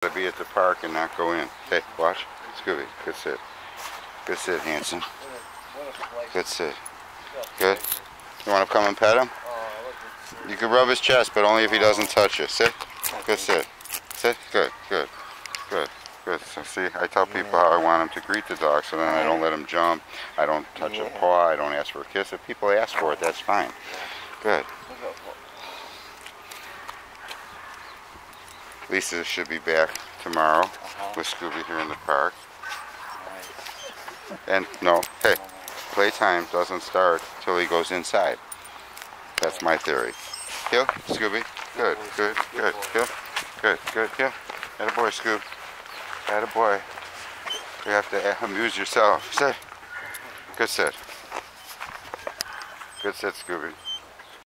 to be at the park and not go in. Hey, watch. Scooby, good sit. Good sit, Hanson. Good sit. Good. You want to come and pet him? You can rub his chest, but only if he doesn't touch you. Sit. Good sit. Sit. Good. Good. Good. Good. So see, I tell people how I want them to greet the dog, so then I don't let them jump. I don't touch a paw. I don't ask for a kiss. If people ask for it, that's fine. Good. Lisa should be back tomorrow uh-huh. with Scooby here in the park. And no, hey, playtime doesn't start till he goes inside. That's my theory. Kill, Scooby. Good, good, good, kill. Good, good, kill. Atta boy, Scoob. Atta boy. You have to amuse yourself. Sit. Good sit. Good sit, Scooby.